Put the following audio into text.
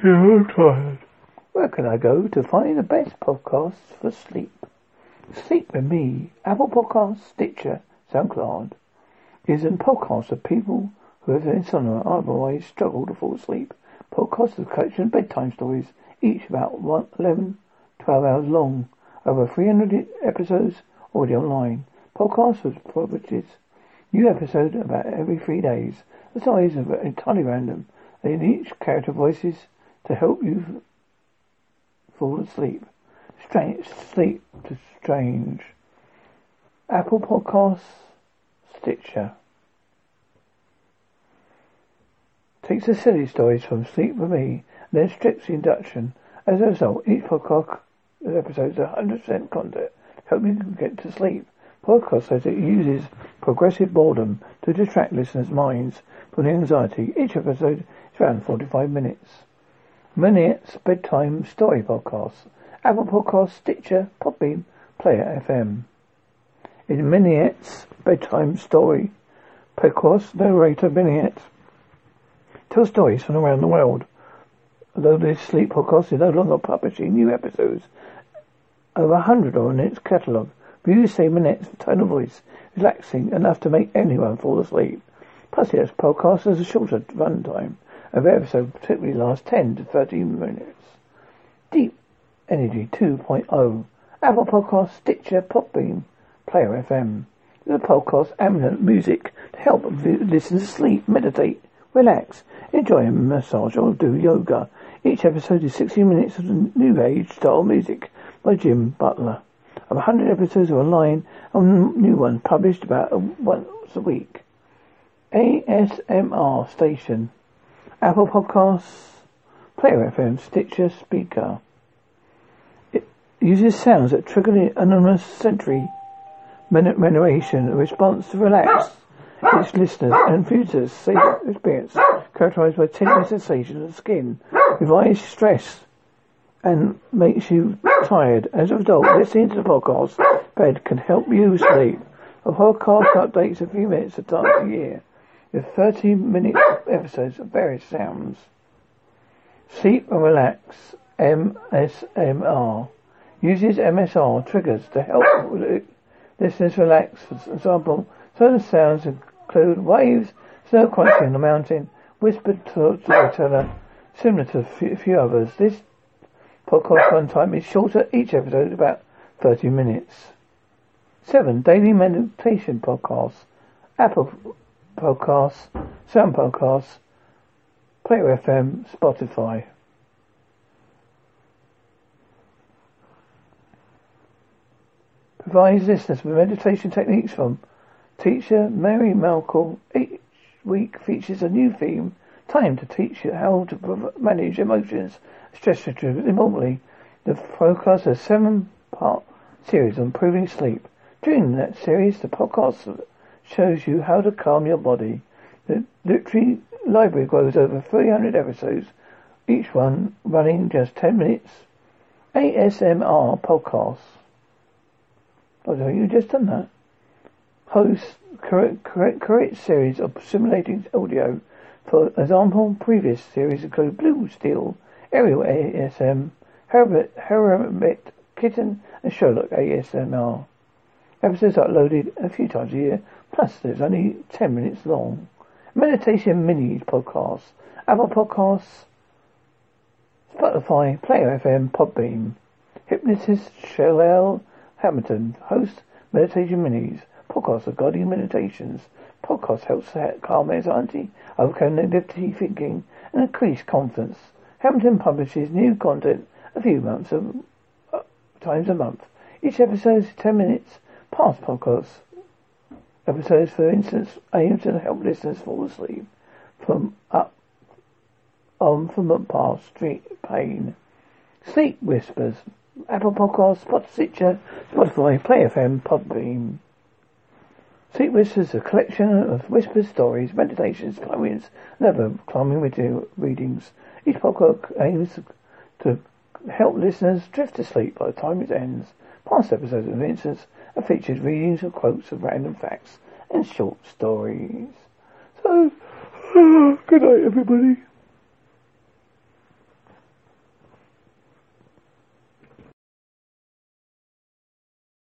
I'm tired. Where can I go to find the best podcasts for sleep? Sleep with me, Apple Podcasts, Stitcher, SoundCloud, is a podcast of people who have insomnia otherwise struggle to fall asleep. Podcasts is a collection of bedtime stories, each about one, 11, 12 hours long. Over 300 episodes already online. Podcast was publishes new episode about every three days. The stories are entirely random. They each character voices to help you fall asleep. Strange sleep to strange. Apple Podcasts, Stitcher. Takes the silly stories from Sleep With Me then strips the induction. As a result, each podcast episode is 100% content help you get to sleep. Podcast says it uses progressive boredom to distract listeners' minds from the anxiety. Each episode is around 45 minutes. Minutes Bedtime Story Podcast. Apple Podcast, Stitcher, Podbean, Player FM. In Minette's Bedtime Story Podcast, narrator Minette tells stories from around the world. Although this sleep podcast is no longer publishing new episodes, over a hundred are in its catalogue. Views say Minette's tone of voice relaxing enough to make anyone fall asleep. Plus, its podcast has a shorter runtime. Every episode typically lasts 10 to 13 minutes. Deep Energy 2.0. Apple Podcast, Stitcher, Podbean, Player FM. The podcast ambient music to help listeners sleep, meditate, relax, enjoy a massage or do yoga. Each episode is 60 minutes of new age style music by Jim Butler. Of 100 episodes are online and new ones published about once a week. ASMR station. Apple Podcasts, Player FM, Stitcher, Speaker It uses sounds that trigger the anonymous sensory meridian response to relax its listeners and viewers safe experience characterized by tingling sensations of skin, revives stress and makes you tired. As a result, listening to the podcast bed can help you sleep. A podcast updates a few minutes a time a year with 30 minute ah! episodes of various sounds. Sleep and relax ASMR uses ASMR triggers to help ah! listeners relax. For example, certain sounds include waves, snow crunching on the mountain, whispered storyteller, similar to a few others. This podcast runtime is shorter, each episode is about 30 minutes. 7. Daily Meditation Podcasts, Apple Podcasts, Sound Podcasts, Player FM, Spotify. provides listeners with meditation techniques from teacher Mary Malcolm. Each week features a new theme, time to teach you how to manage emotions, stress remotely. The podcast has seven part series on improving sleep. During that series, the podcast shows you how to calm your body. The literary library grows over 300 episodes, each one running just 10 minutes. ASMR podcasts Oh, you just done that. Host correct, correct, correct series of simulating audio. For example, previous series include Blue Steel, Ariel ASM, Herbert, Hermit Kitten, and Sherlock ASMR. Episodes are uploaded a few times a year, plus there's only 10 minutes long. Meditation Mini Podcasts, Apple Podcasts, Spotify, Player FM, Podbean, Hypnotist Chel Hamilton, host Meditation Minis, podcast of guiding meditations. Podcast helps calm anxiety, overcome negative thinking, and increase confidence. Hamilton publishes new content a few months of, uh, times a month. Each episode is 10 minutes. Past podcasts episodes, for instance, aim to help listeners fall asleep from up on from the past street pain. Sleep whispers. Apple Podcasts, Spotify, Spotify, Play FM, Podbean. Sleep Whispers, is a collection of whispers, stories, meditations, climbings, and other climbing readings. Each podcast aims to help listeners drift to sleep by the time it ends. Past episodes, for instance, have featured readings of quotes of random facts and short stories. So, good night, everybody.